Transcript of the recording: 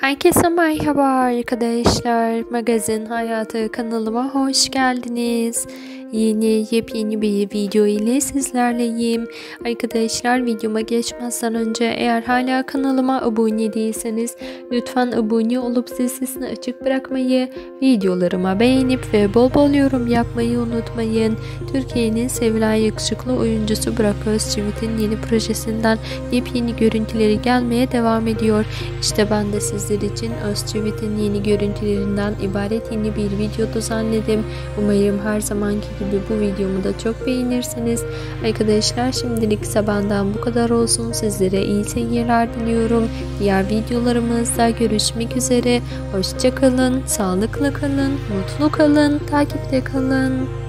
Herkese merhaba arkadaşlar. Magazin Hayatı kanalıma hoş geldiniz. Yeni yepyeni bir video ile sizlerleyim. Arkadaşlar videoma geçmezden önce eğer hala kanalıma abone değilseniz lütfen abone olup zil sesini açık bırakmayı, videolarıma beğenip ve bol bol yorum yapmayı unutmayın. Türkiye'nin sevilen yakışıklı oyuncusu Burak Özçivit'in yeni projesinden yepyeni görüntüleri gelmeye devam ediyor. İşte ben de sizler için Özçivit'in yeni görüntülerinden ibaret yeni bir video düzenledim. Umarım her zamanki gibi bu videomu da çok beğenirsiniz. Arkadaşlar şimdilik benden bu kadar olsun. Sizlere iyi seyirler diliyorum. Diğer videolarımızda görüşmek üzere. Hoşçakalın, sağlıklı kalın, mutlu kalın, takipte kalın.